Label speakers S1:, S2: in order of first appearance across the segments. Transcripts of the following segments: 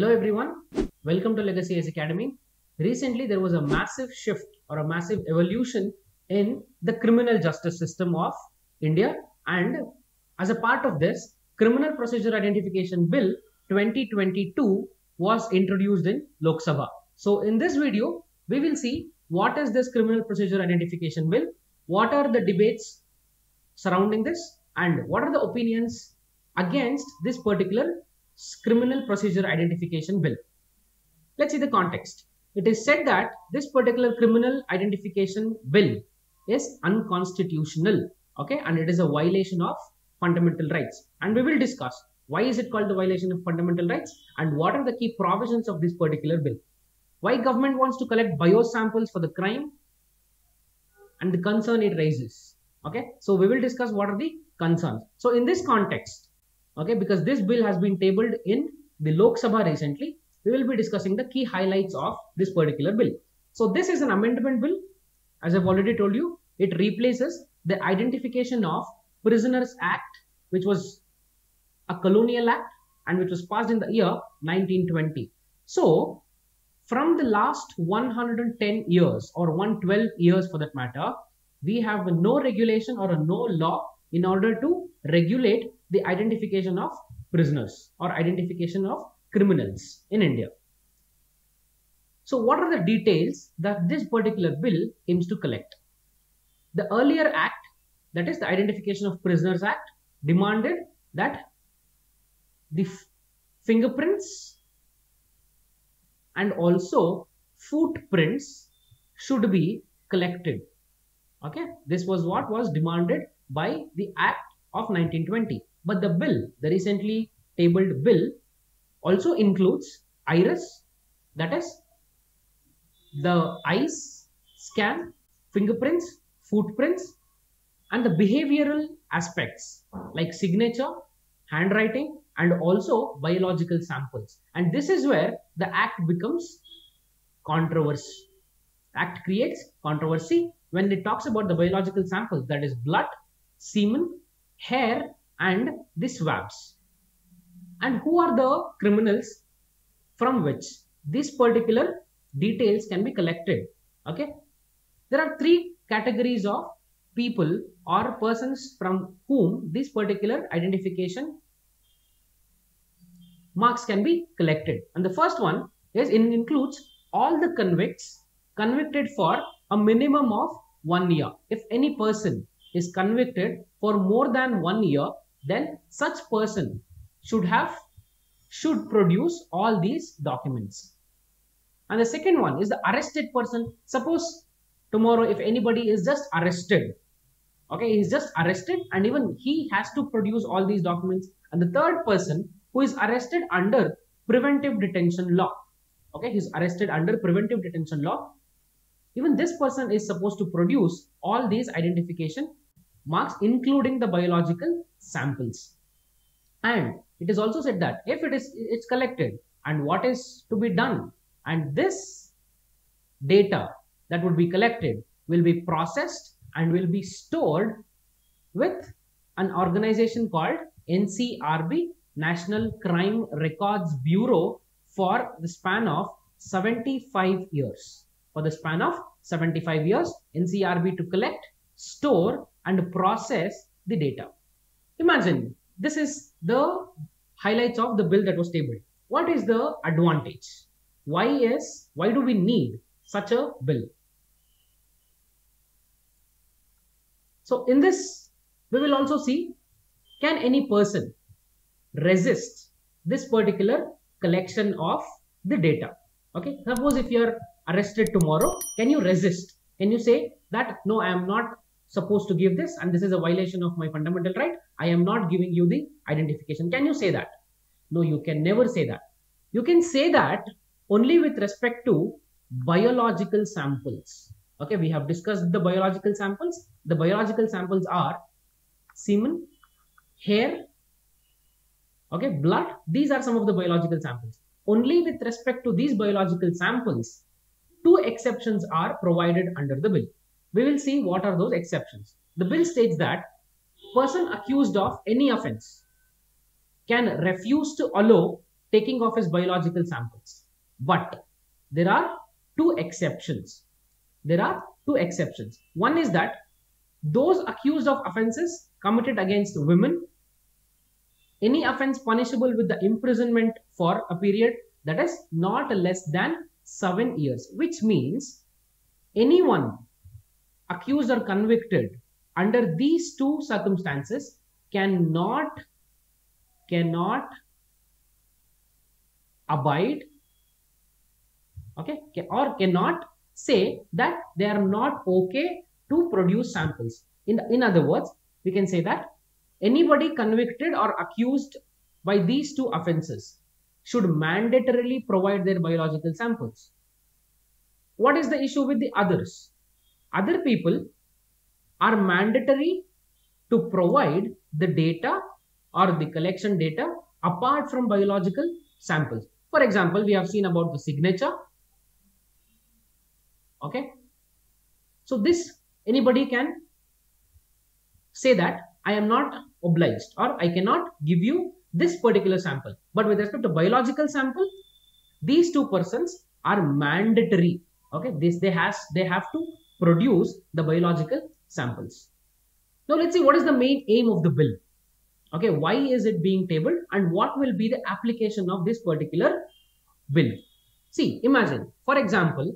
S1: Hello everyone, welcome to Legacy IAS Academy. Recently there was a massive shift or a massive evolution in the criminal justice system of India and as a part of this, Criminal Procedure Identification Bill 2022 was introduced in Lok Sabha. So in this video, we will see what is this Criminal Procedure Identification Bill, what are the debates surrounding this and what are the opinions against this particular criminal procedure identification bill. Let's see the context. It is said that this particular criminal identification bill is unconstitutional, okay, and it is a violation of fundamental rights. And we will discuss why is it called the violation of fundamental rights and what are the key provisions of this particular bill. Why government wants to collect biosamples for the crime and the concern it raises. Okay, so we will discuss what are the concerns. So in this context, okay because this bill has been tabled in the Lok Sabha recently. We will be discussing the key highlights of this particular bill. So this is an amendment bill. As I've already told you it replaces the identification of prisoners act which was a colonial act and which was passed in the year 1920 so from the last 110 years or 112 years for that matter we have no regulation or a no law in order to regulate the identification of prisoners or identification of criminals in India. So what are the details that this particular bill aims to collect? The earlier act, that is the Identification of Prisoners Act, demanded that the fingerprints and also footprints should be collected. Okay, this was what was demanded by the Act of 1920. But the bill, the recently tabled bill, also includes iris, that is the eyes scan, fingerprints, footprints, and the behavioral aspects like signature, handwriting, and also biological samples. And this is where the act becomes controversy. Act creates controversy when it talks about the biological samples, that is blood, semen, hair, and the swabs. And who are the criminals from which these particular details can be collected. Okay. There are three categories of people or persons from whom this particular identification marks can be collected. And the first one is it includes all the convicts convicted for a minimum of one year. If any person is convicted for more than one year, then such person should have should produce all these documents. And the second one is the arrested person. Suppose tomorrow if anybody is just arrested okay he's just arrested and even he has to produce all these documents. And the third person who is arrested under preventive detention law okay he's arrested under preventive detention law. Even this person is supposed to produce all these identification marks including the biological samples. And it is also said that if it is it's collected and what is to be done and this data that would be collected will be processed and will be stored with an organization called NCRB National Crime Records Bureau for the span of 75 years. For the span of 75 years NCRB to collect store and process the data. Imagine this is the highlights of the bill that was tabled. What is the advantage? Why is why do we need such a bill? So in this, we will also see can any person resist this particular collection of the data? Okay, suppose if you are arrested tomorrow, can you resist? Can you say that no, I am not supposed to give this and this is a violation of my fundamental right. I am not giving you the identification. Can you say that? No you can never say that. You can say that only with respect to biological samples. Okay we have discussed the biological samples. The biological samples are semen hair okay blood. These are some of the biological samples. Only with respect to these biological samples two exceptions are provided under the bill we will see what are those exceptions. The bill states that person accused of any offense can refuse to allow taking of his biological samples. But there are two exceptions. There are two exceptions. One is that those accused of offenses committed against women, any offense punishable with the imprisonment for a period that is not less than seven years, which means anyone accused or convicted under these two circumstances cannot cannot abide okay or cannot say that they are not okay to produce samples. In in other words we can say that anybody convicted or accused by these two offenses should mandatorily provide their biological samples. What is the issue with the others other people are mandatory to provide the data or the collection data apart from biological samples. For example, we have seen about the signature. Okay. So this anybody can say that I am not obliged or I cannot give you this particular sample. But with respect to biological sample, these two persons are mandatory. Okay. This they has they have to produce the biological samples. Now let's see what is the main aim of the bill. Okay, why is it being tabled and what will be the application of this particular bill? See, imagine, for example,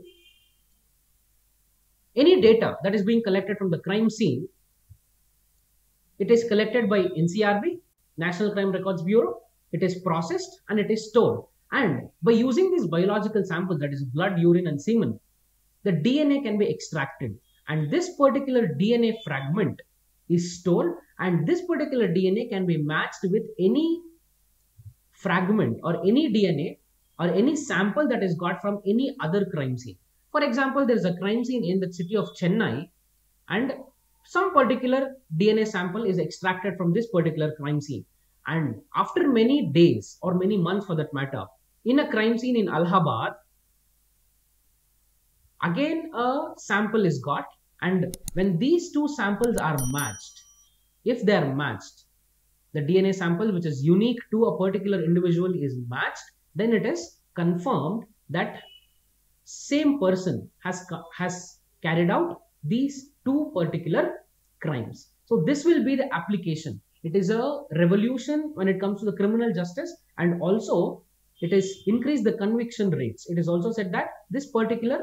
S1: any data that is being collected from the crime scene, it is collected by NCRB, National Crime Records Bureau, it is processed and it is stored. And by using these biological samples, that is blood, urine and semen, the DNA can be extracted and this particular DNA fragment is stored and this particular DNA can be matched with any fragment or any DNA or any sample that is got from any other crime scene. For example, there is a crime scene in the city of Chennai and some particular DNA sample is extracted from this particular crime scene. And after many days or many months for that matter, in a crime scene in Allahabad, again a sample is got and when these two samples are matched if they are matched the dna sample which is unique to a particular individual is matched then it is confirmed that same person has has carried out these two particular crimes. So this will be the application. It is a revolution when it comes to the criminal justice and also it is increased the conviction rates. It is also said that this particular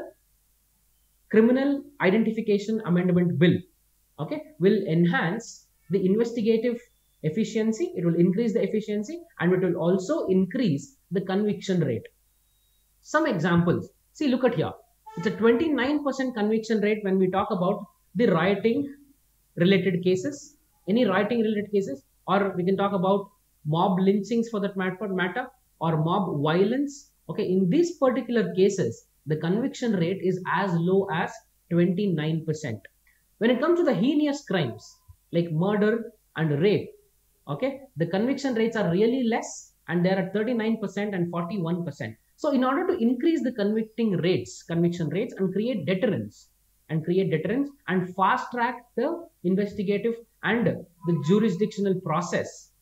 S1: criminal identification amendment bill okay will enhance the investigative efficiency it will increase the efficiency and it will also increase the conviction rate. Some examples see look at here. It's a 29% conviction rate when we talk about the rioting related cases. Any rioting related cases or we can talk about mob lynchings for that matter or mob violence okay in these particular cases the conviction rate is as low as 29%. When it comes to the heinous crimes like murder and rape, okay, the conviction rates are really less and they're at 39% and 41%. So in order to increase the convicting rates, conviction rates and create deterrence and create deterrence and fast track the investigative and the jurisdictional process,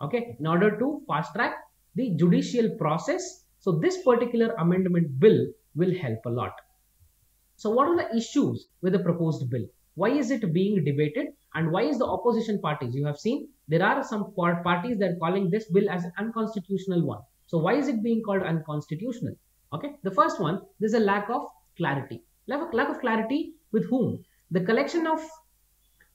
S1: okay, in order to fast track the judicial process. So this particular amendment bill will help a lot. So what are the issues with the proposed bill? Why is it being debated and why is the opposition parties? You have seen there are some parties that are calling this bill as unconstitutional one. So why is it being called unconstitutional? Okay, the first one, there's a lack of clarity. Lack lack of clarity with whom? The collection of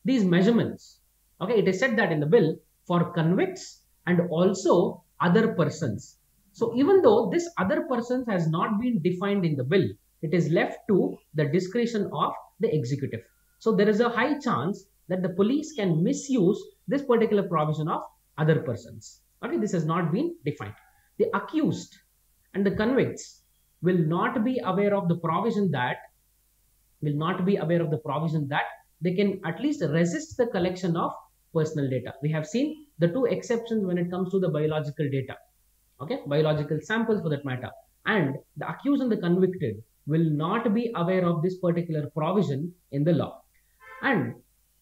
S1: these measurements. Okay, it is said that in the bill for convicts and also other persons. So even though this other person has not been defined in the bill, it is left to the discretion of the executive. So there is a high chance that the police can misuse this particular provision of other persons. Okay, this has not been defined. The accused and the convicts will not be aware of the provision that will not be aware of the provision that they can at least resist the collection of personal data. We have seen the two exceptions when it comes to the biological data okay biological samples for that matter and the accused and the convicted will not be aware of this particular provision in the law and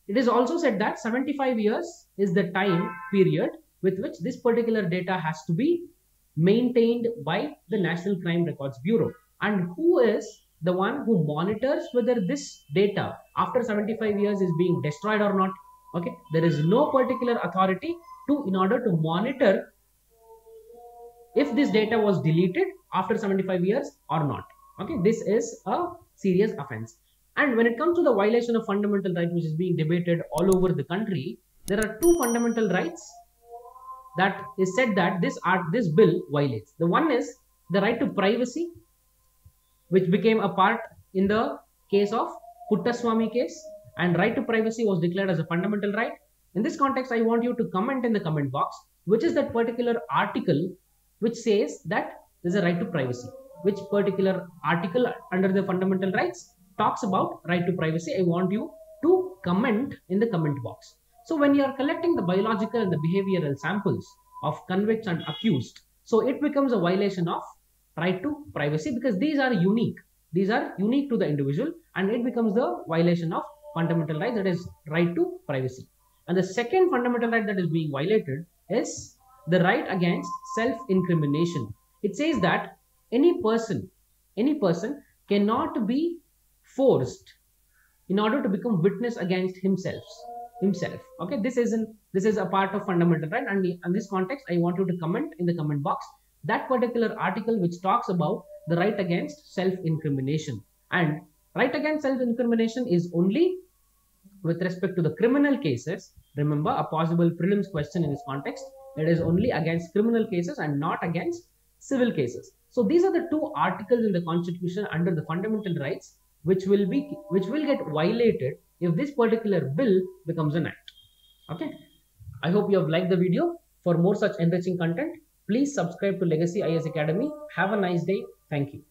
S1: it is also said that 75 years is the time period with which this particular data has to be maintained by the National Crime Records Bureau. And who is the one who monitors whether this data after 75 years is being destroyed or not? Okay, there is no particular authority to in order to monitor if this data was deleted after 75 years or not. Okay, this is a serious offense. And when it comes to the violation of fundamental rights, which is being debated all over the country, there are two fundamental rights that is said that this art this bill violates. The one is the right to privacy, which became a part in the case of Puttaswamy case, and right to privacy was declared as a fundamental right. In this context, I want you to comment in the comment box which is that particular article which says that there's a right to privacy. Which particular article under the fundamental rights talks about right to privacy. I want you to comment in the comment box. So when you are collecting the biological and the behavioral samples of convicts and accused, so it becomes a violation of right to privacy because these are unique. These are unique to the individual and it becomes the violation of fundamental right that is right to privacy. And the second fundamental right that is being violated is the right against self-incrimination. It says that any person, any person cannot be forced in order to become witness against himself himself. Okay this is not this is a part of fundamental right. And in this context i want you to comment in the comment box that particular article which talks about the right against self incrimination and right against self incrimination is only with respect to the criminal cases. Remember a possible prelims question in this context it is only against criminal cases and not against civil cases so these are the two articles in the constitution under the fundamental rights which will be which will get violated if this particular bill becomes an act. Okay. I hope you have liked the video. For more such enriching content, please subscribe to Legacy IAS Academy. Have a nice day. Thank you.